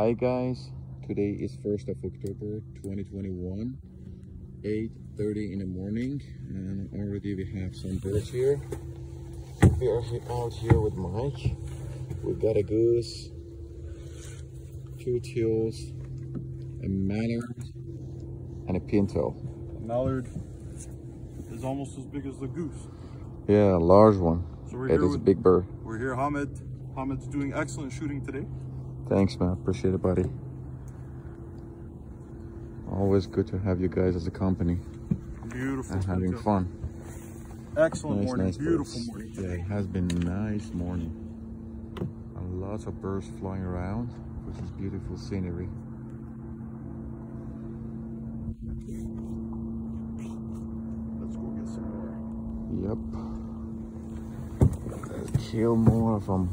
Hi guys, today is 1st of October 2021, 8.30 in the morning and already we have some birds here. We are out here with Mike. We got a goose, two teals, a mallard, and a pintail. Mallard is almost as big as the goose. Yeah, a large one. So we're It here is a big bird. we're here, Hamid. Hamid's doing excellent shooting today. Thanks man, appreciate it buddy. Always good to have you guys as a company Beautiful. and having fun. Excellent Nice, morning. nice Beautiful birds. morning. Yeah, it has been a nice morning. And lots of birds flying around, which is beautiful scenery. Let's go get some more. Yep. Kill more of them.